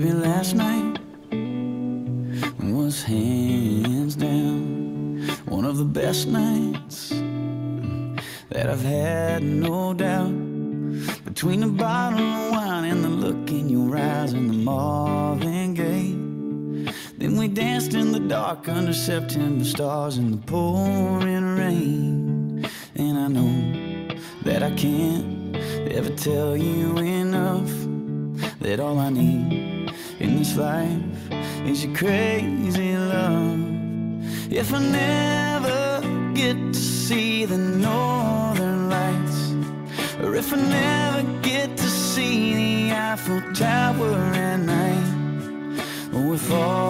Baby, last night was hands down one of the best nights that I've had, no doubt. Between the bottle of wine and the look in your eyes and the Marvin Gaye. Then we danced in the dark under September stars in the pouring rain. And I know that I can't ever tell you enough that all I need this life is your crazy love. If I never get to see the northern lights, or if I never get to see the Eiffel Tower at night, or if all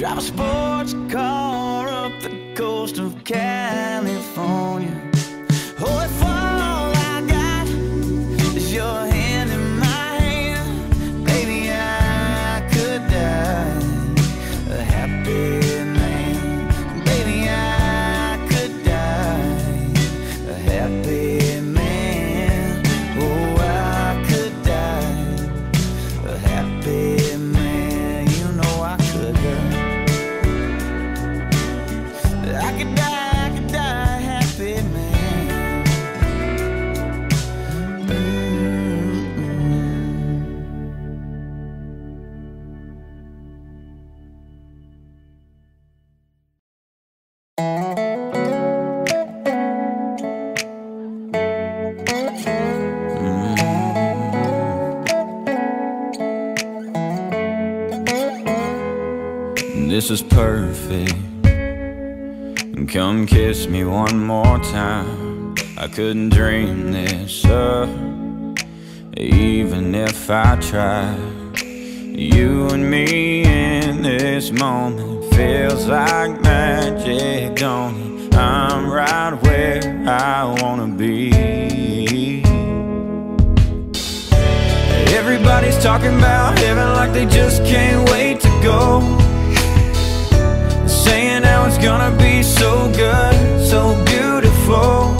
drive a sports car up the coast of California. This is perfect. Come kiss me one more time. I couldn't dream this up, even if I tried. You and me in this moment feels like magic, don't it? I'm right where I wanna be. Everybody's talking about heaven like they just can't wait to go. It's gonna be so good, so beautiful.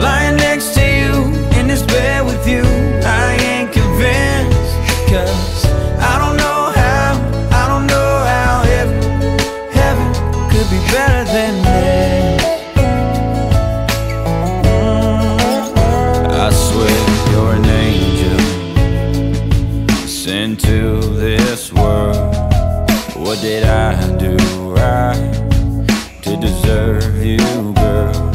Lying next to you in this bed with you, I ain't convinced. Cause I don't know how, I don't know how heaven, heaven could be better than this. I swear you're an angel sent to this world. What did I do right to deserve you, girl?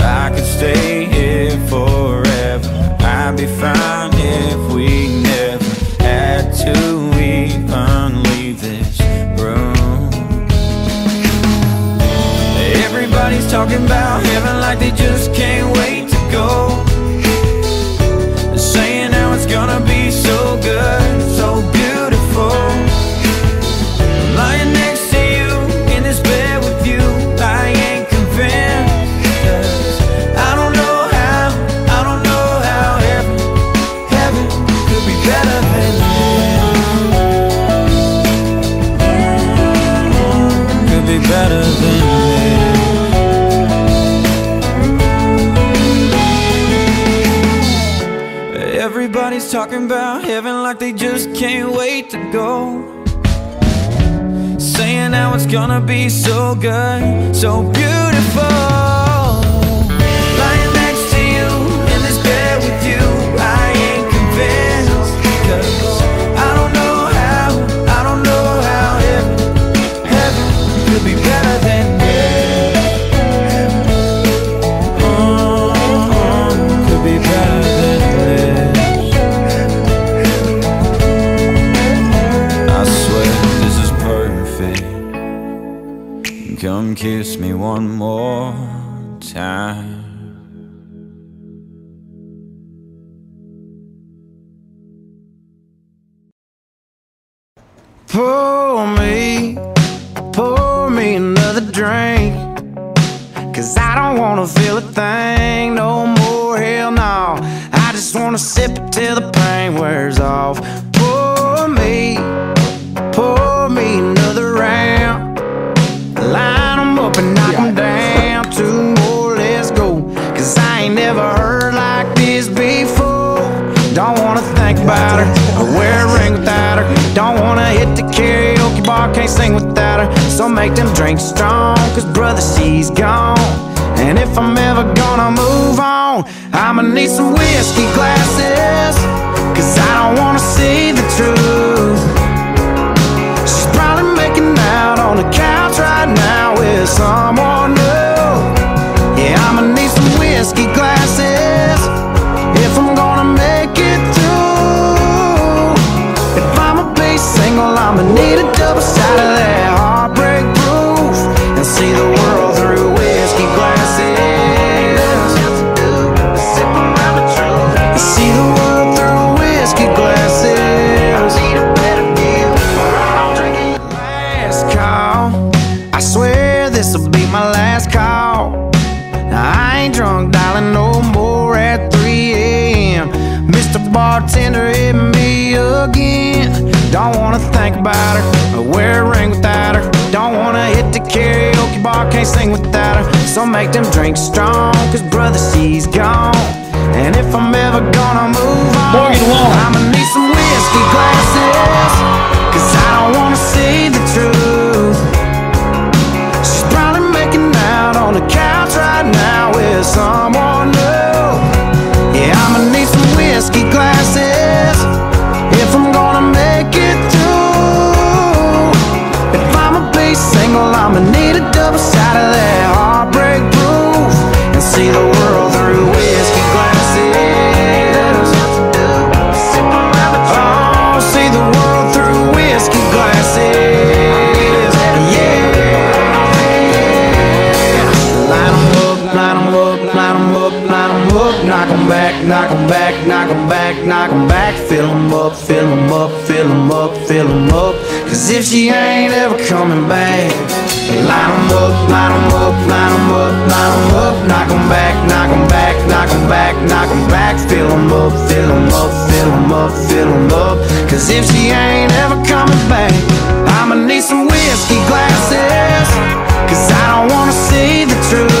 I could stay here forever. I'd be fine if we never had to even leave this room. Everybody's talking about heaven like they just can't wait to go. About heaven like they just can't wait to go. Saying how it's gonna be so good, so beautiful. Kiss me one more time. Can't sing without her. So make them drinks strong, cause brother, she's gone. And if I'm ever gonna move on, I'ma need some whiskey glasses. Cause I don't wanna see the truth. She's probably making out on the couch right now with someone need a of bar, can't sing without her. So make them drinks strong, cause brother, she's gone. And if I'm ever gonna move on, Morgan Wallen. I'ma need some whiskey glasses. Cause I don't wanna see the truth. Need a of heartbreak proof and see the world through whiskey glasses. Oh, see the world through whiskey glasses. Yeah. Up, up, up, up. Knock 'em back, knock 'em back, knock 'em back, knock 'em back. Fill 'em up, fill 'em up, fill 'em up, fill 'em up. Cause if she ain't ever coming back, line 'em up, line up, line up, line up. Knock 'em back, knock 'em back, knock 'em back, knock 'em back. Fill 'em up, fill 'em up, fill 'em up, fill 'em up. Cause if she ain't ever coming back, I'ma need some whiskey glasses. Cause I don't wanna see the truth.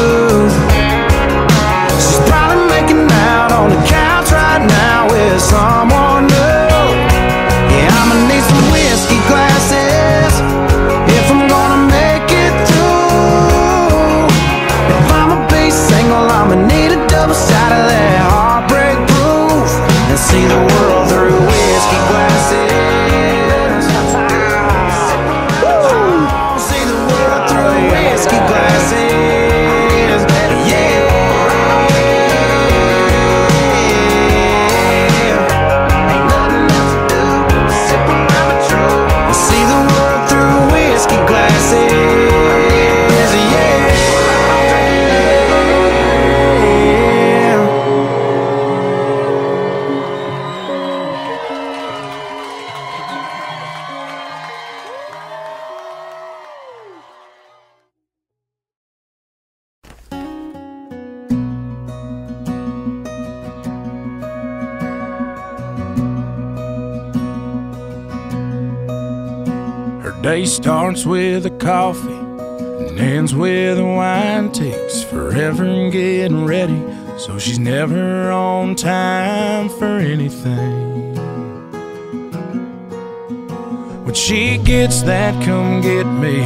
Starts with a coffee and ends with a wine. Takes forever getting ready, so she's never on time for anything. When she gets that come get me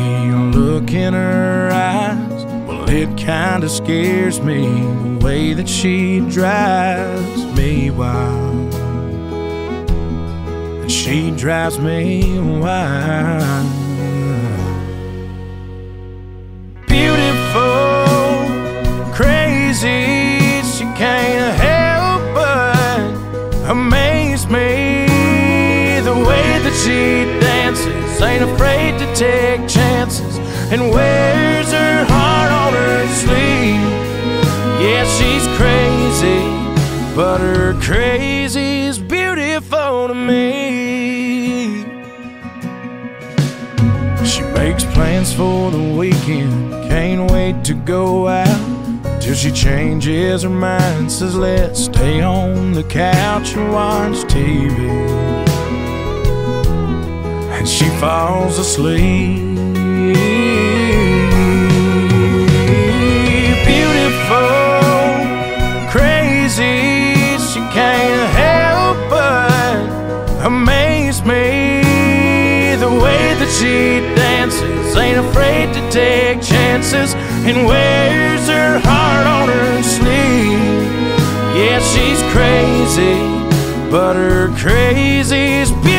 look in her eyes, well, it kinda scares me the way that she drives me wild. She drives me wild. Crazy, she can't help but amaze me the way that she dances, ain't afraid to take chances, and wears her heart on her sleeve. Yeah, she's crazy, but her crazy's beautiful to me. She makes plans for the weekend, can't wait to go out. Till she changes her mind, says let's stay on the couch and watch TV and she falls asleep. Take chances, and wears her heart on her sleeve. Yeah, she's crazy, but her crazy's beautiful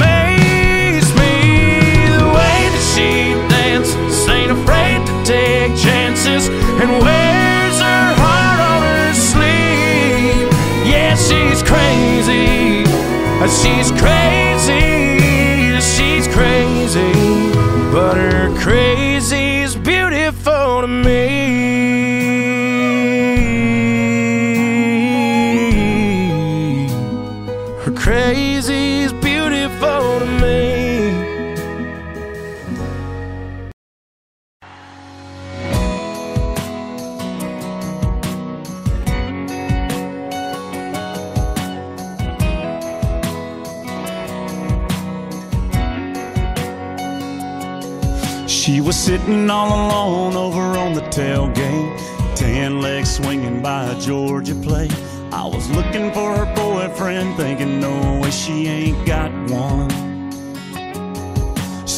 amaze me. The way that she dances, ain't afraid to take chances, and wears her heart on her sleeve. Yeah, she's crazy, she's crazy,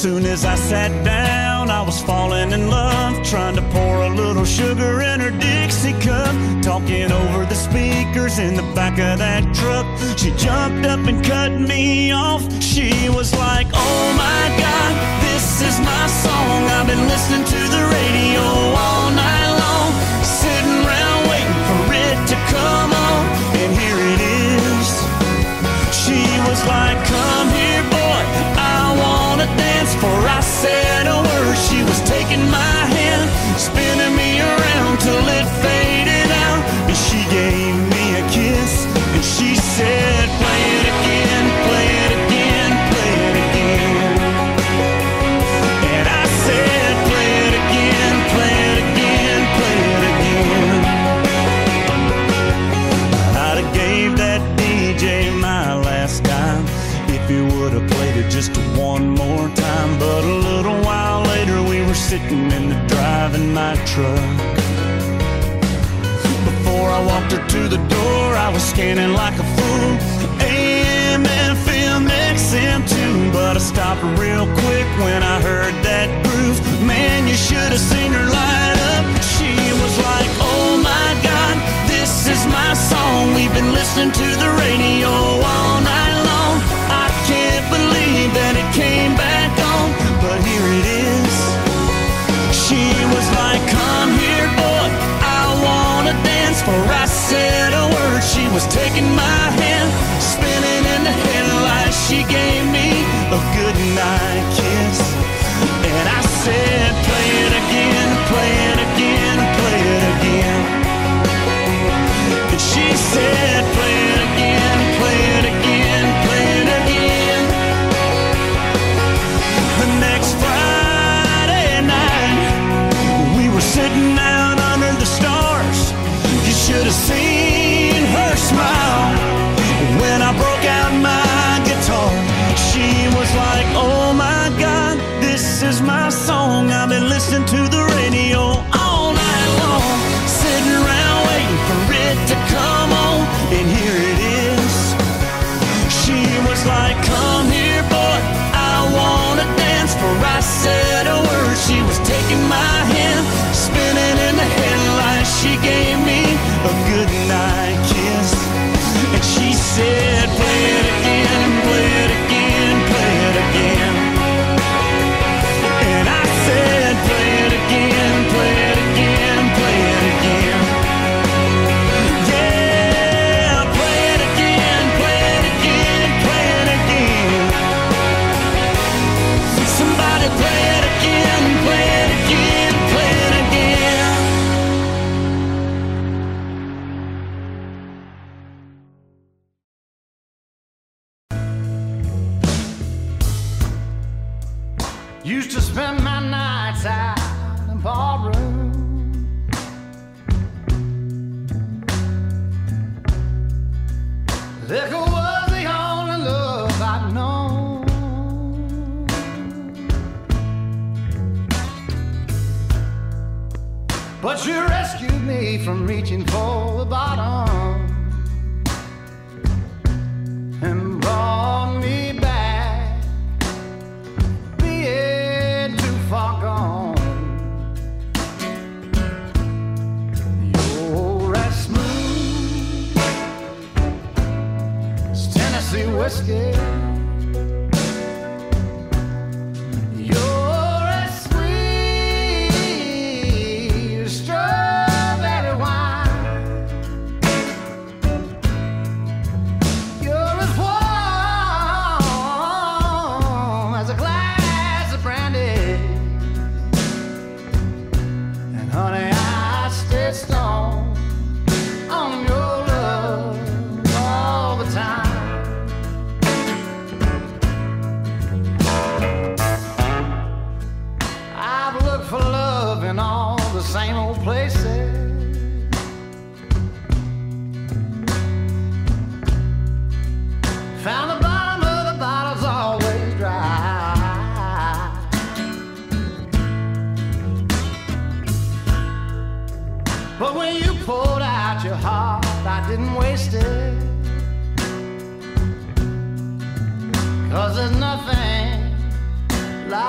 Soon as I sat down, I was falling in love, trying to pour a little sugar in her Dixie cup, talking over the speakers in the back of that truck. She jumped up and cut me off. She was like, Oh my God, this is my song. I've been listening to the radio all night long, sitting around waiting for it to come on, and here it is. She was like, taking my hand, spinning me around till it faded out. And she gave me a kiss, and she said, it just one more time. But a little while later, we were sitting in the driving my truck. Before I walked her to the door, I was scanning like a fool. AM, FM, XM too, but I stopped real quick when I heard that groove. Man, you should have seen her light up. She was like, Oh my God, this is my song. We've been listening to the radio all night then it came back on, but here it is. She was like, Come here, boy, I wanna dance. For I said a word, she was taking my hand, spinning in the headlights. She gave me a good night kiss, and I said, Play it again, play it again, play it again. And she said,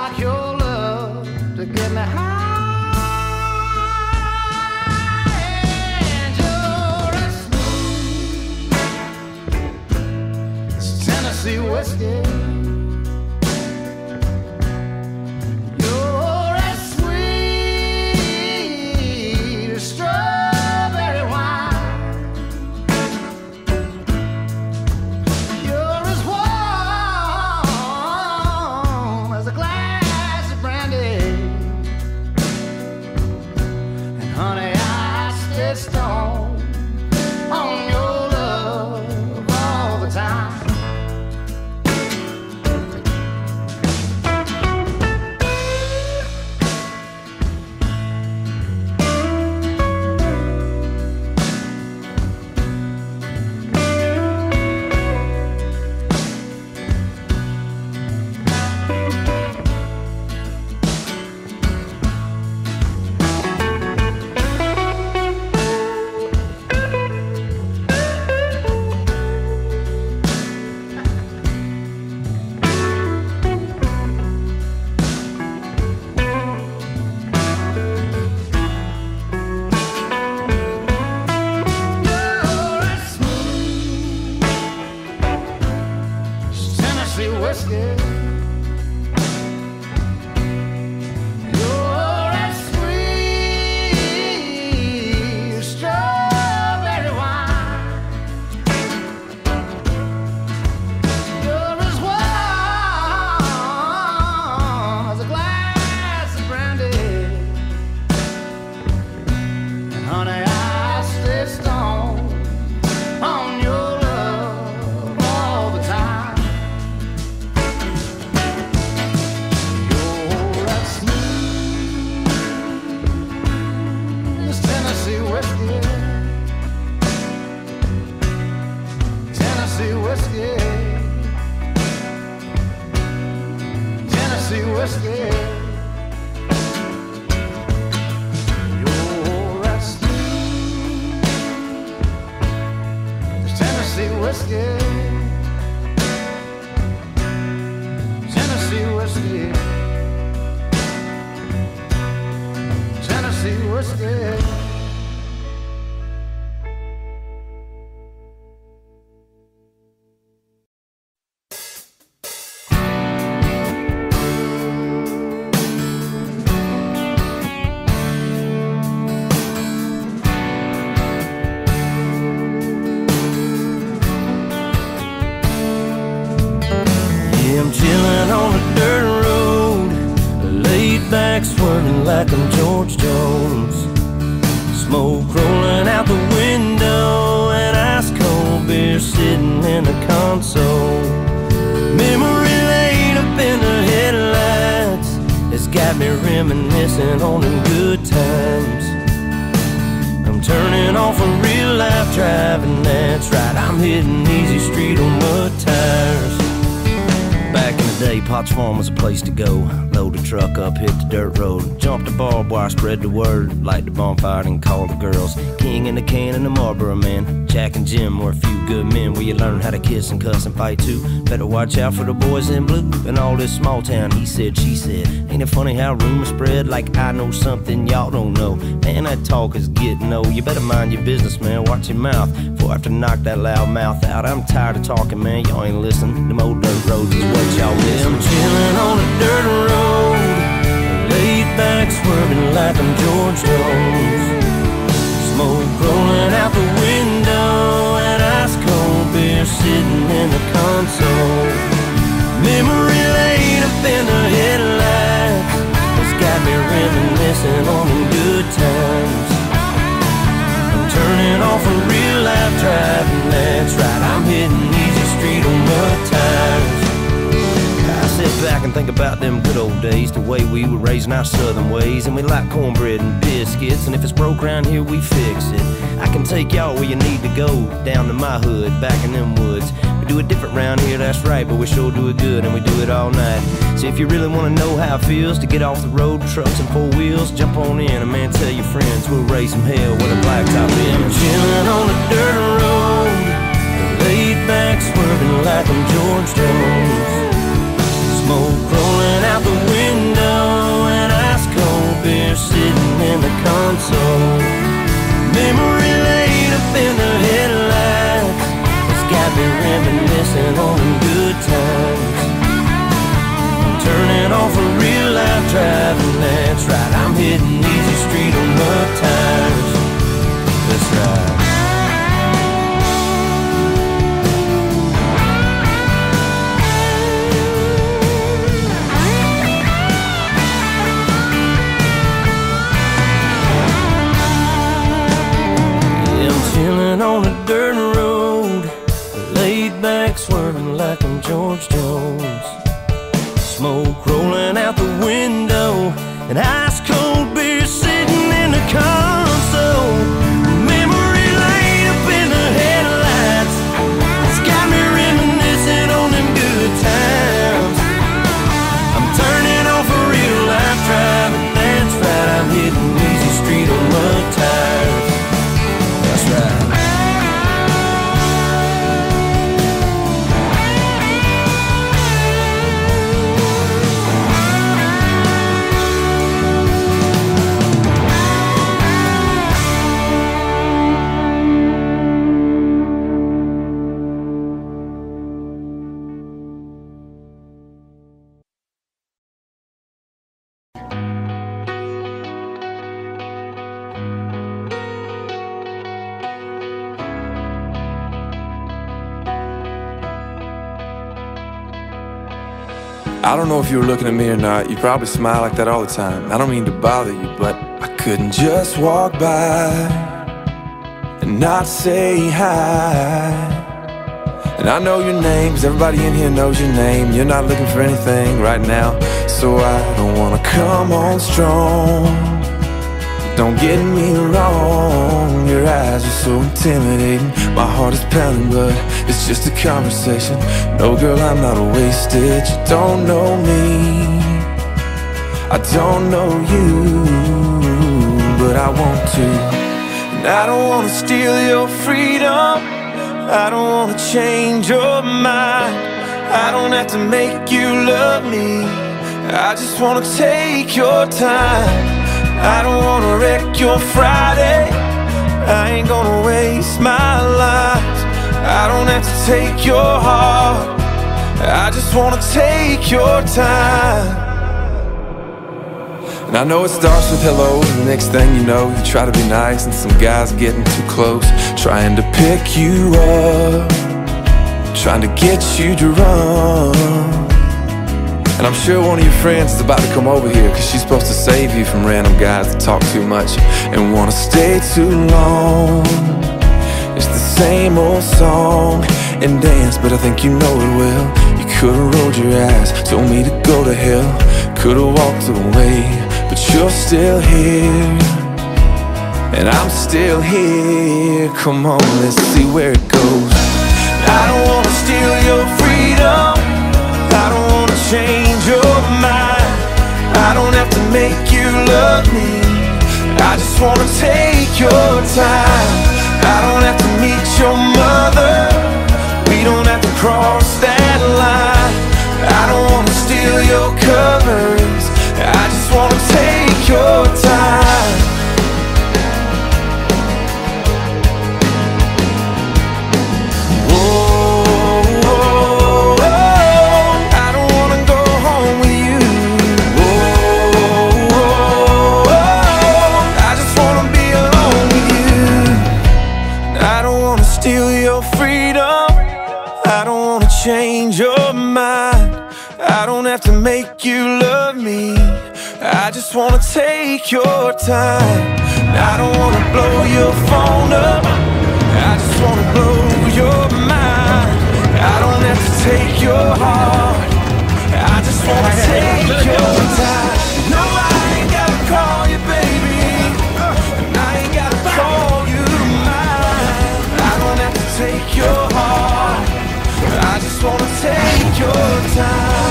like your love to get me high. Back, swerving like I'm George Jones. Smoke rolling out the window, and ice cold beer sitting in the console. Memory laid up in the headlights, has got me reminiscing on them good times. I'm turning off a real life driving, that's right. I'm hitting easy street on mud tires. Back in the day, Potts Farm was a place to go. Load the truck up, hit the dirt road. Jump the barbed wire, spread the word. Light the bonfire and call the girls. King and the can and the Marlboro man. Jack and Jim were a few good men where you learn how to kiss and cuss and fight too. Better watch out for the boys in blue and all this small town. He said, she said. Ain't it funny how rumors spread like I know something y'all don't know? Man, that talk is getting old. You better mind your business, man. Watch your mouth before I have to knock that loud mouth out. I'm tired of talking, man. Y'all ain't listening. Them old dirt roads is what y'all miss. I'm chilling on a dirt road, like I'm George Jones. Smoke rolling out the window, and ice cold beer sitting in the console. Memory lane up in the headlights has got me reminiscing on them good times. I'm turning off a real life driving, that's right. I'm hitting back and think about them good old days, the way we were raising our southern ways, and we like cornbread and biscuits, and if it's broke around here, we fix it. I can take y'all where you need to go, down to my hood, back in them woods. We do it different round here, that's right, but we sure do it good, and we do it all night. So if you really wanna know how it feels to get off the road, trucks and four wheels, jump on in, and man, tell your friends we'll raise some hell with a blacktop in. I'm chilling on a dirt road, laid back, swerving like I'm George Jones. Smoke rolling out the window I don't know if you were looking at me or not. You probably smile like that all the time. I don't mean to bother you, but I couldn't just walk by and not say hi. And I know your name, 'cause everybody in here knows your name. You're not looking for anything right now, so I don't wanna come on strong. Don't get me wrong, so intimidating. My heart is pounding, but it's just a conversation. No, girl, I'm not a wasted. You don't know me, I don't know you, but I want to. And I don't wanna steal your freedom, I don't wanna change your mind. I don't have to make you love me, I just wanna take your time. I don't wanna wreck your Friday. I ain't gonna waste my life. I don't have to take your heart. I just wanna take your time. And I know it starts with hello, and the next thing you know, you try to be nice, and some guy's getting too close, trying to pick you up, trying to get you run. And I'm sure one of your friends is about to come over here Cause she's supposed to save you from random guys that talk too much And wanna stay too long It's the same old song and dance But I think you know it well You could've rolled your eyes Told me to go to hell could've walked away, but you're still here. And I'm still here. Come on, let's see where it goes. I don't wanna steal your freedom. I don't wanna change your mind. I don't have to make you love me. I just wanna take your time. I don't have to meet your mother. We don't have to cross that line. I don't wanna steal your covers. I just wanna take your time. Have to make you love me. I just wanna take your time. I don't wanna blow your phone up. I just wanna blow your mind. I don't have to take your heart. I just wanna take your time. No, I ain't gotta call you, baby. And I ain't gotta call you mine. I don't have to take your heart. I just wanna take your time.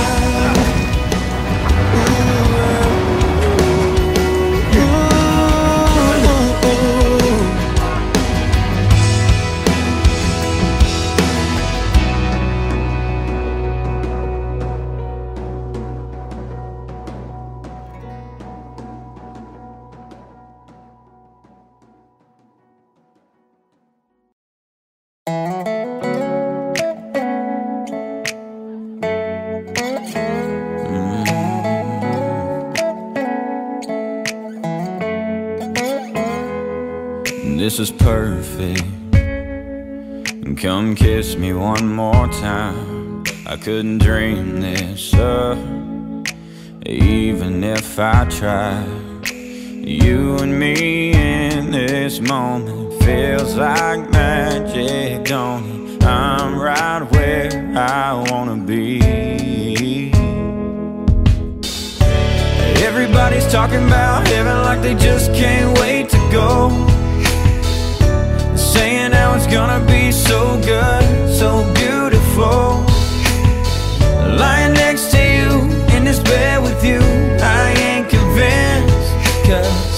This is perfect. Come kiss me one more time. I couldn't dream this up, even if I tried. You and me in this moment feels like magic, don't it? I'm right where I wanna be. Everybody's talking about heaven like they just can't wait to go. Gonna be so good, so beautiful. Lying next to you in this bed with you, I ain't convinced. Cause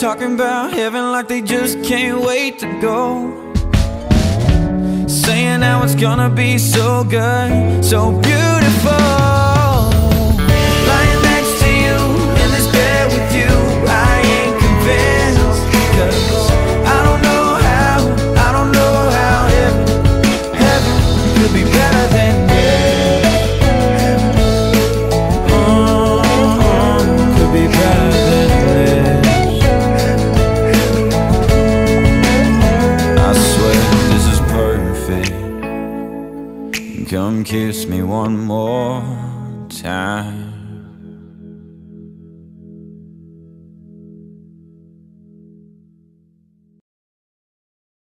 talking about heaven like they just can't wait to go. Saying how it's gonna be so good, so beautiful. Kiss me one more.